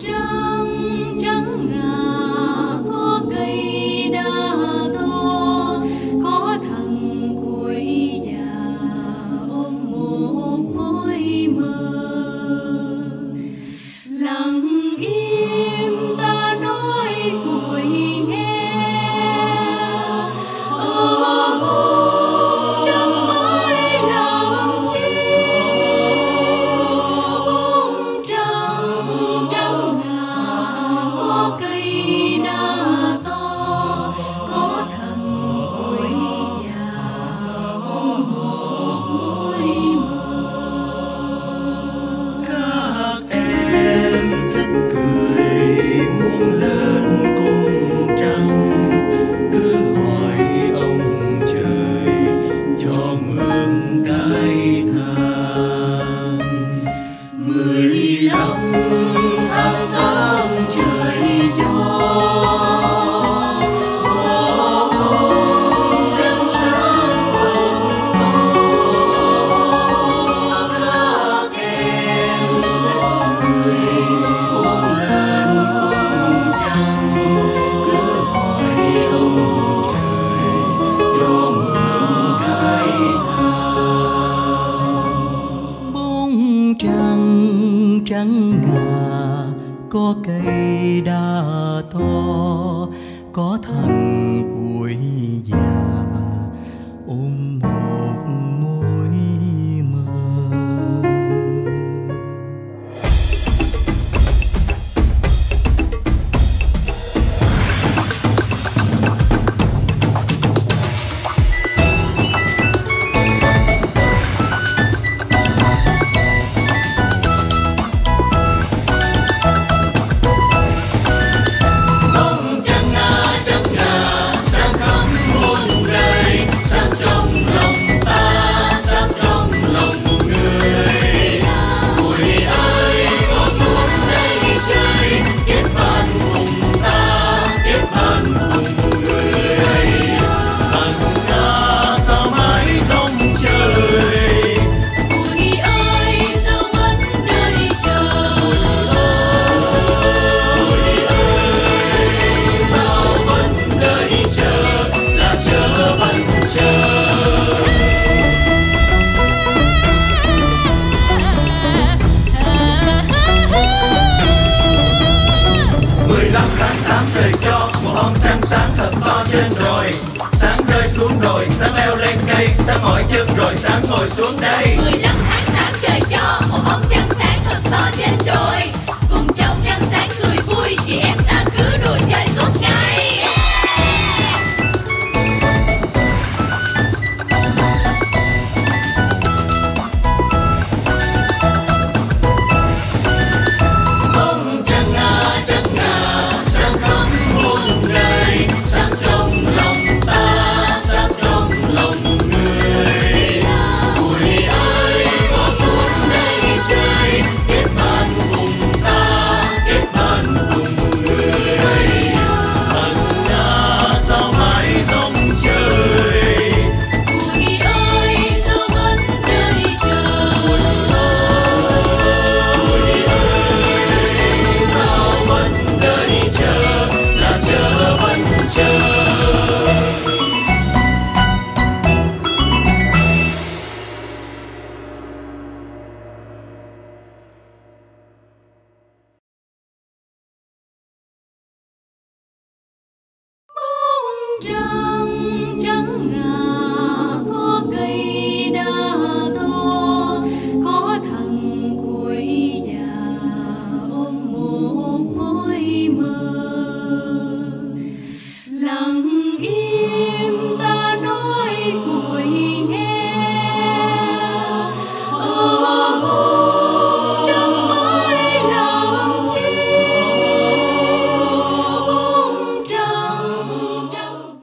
trăng trắng ngà. trắng ngà có cây đa to có thằng của sáng leo lên cây sáng mỏi chân rồi sáng ngồi xuống đây. trăng trắng ngà